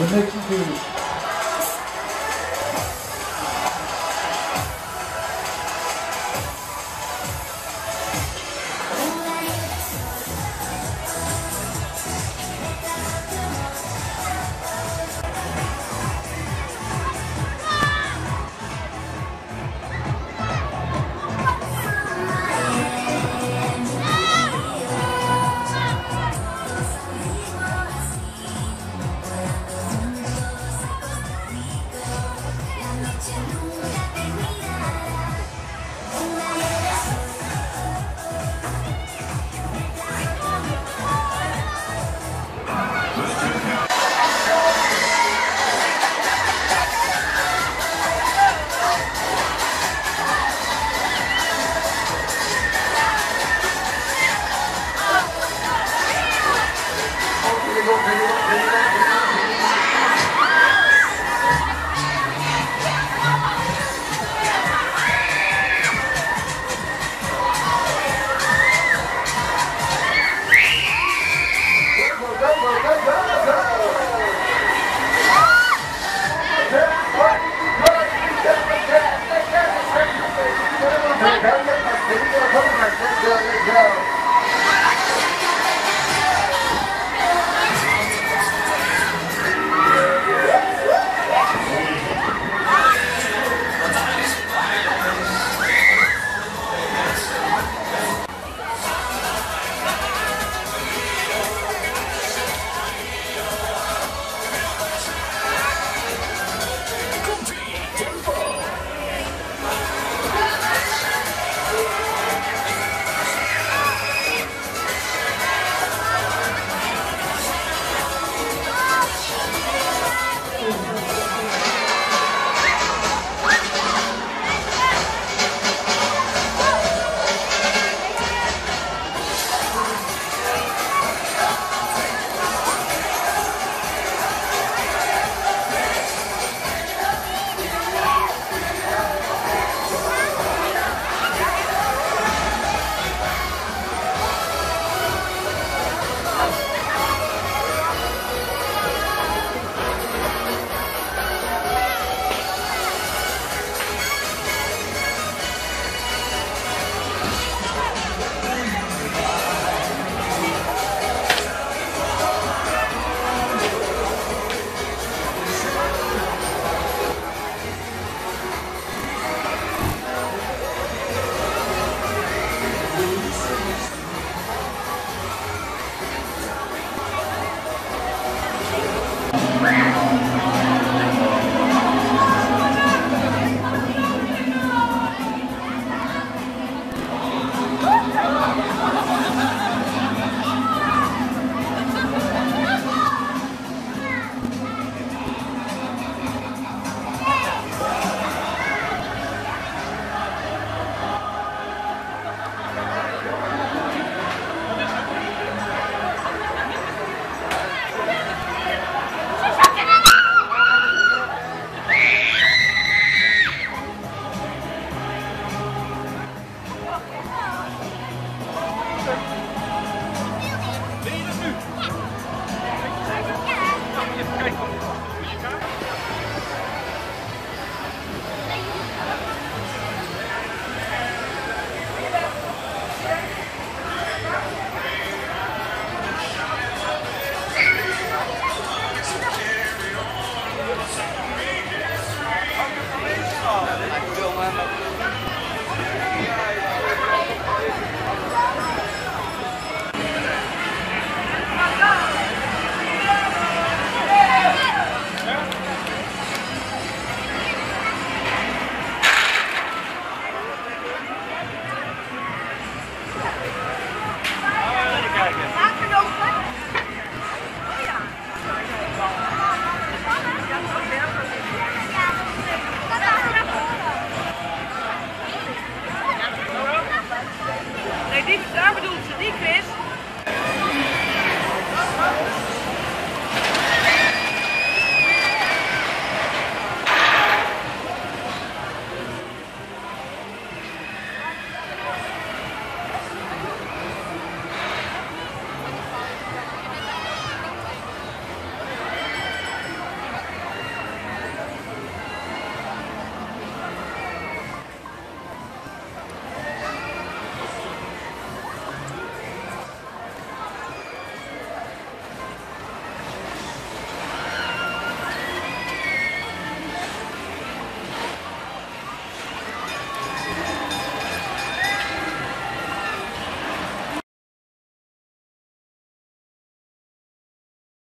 The connection to Kijk,